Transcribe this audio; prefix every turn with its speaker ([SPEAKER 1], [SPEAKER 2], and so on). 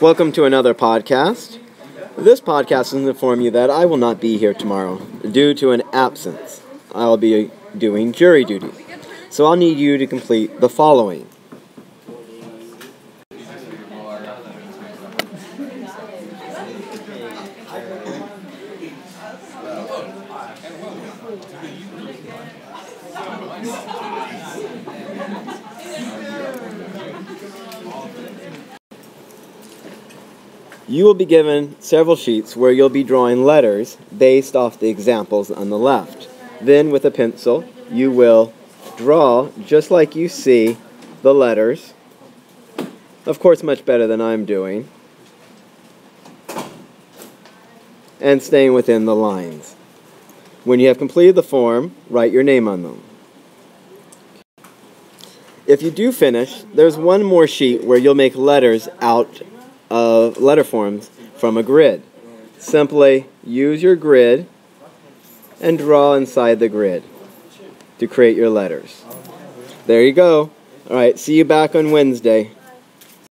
[SPEAKER 1] Welcome to another podcast. This podcast is to inform you that I will not be here tomorrow due to an absence. I'll be doing jury duty. So I'll need you to complete the following. You will be given several sheets where you'll be drawing letters based off the examples on the left. Then, with a pencil, you will draw just like you see the letters. Of course, much better than I'm doing. And staying within the lines. When you have completed the form, write your name on them. If you do finish, there's one more sheet where you'll make letters out of letter forms from a grid. Simply use your grid and draw inside the grid to create your letters. There you go. All right, see you back on Wednesday.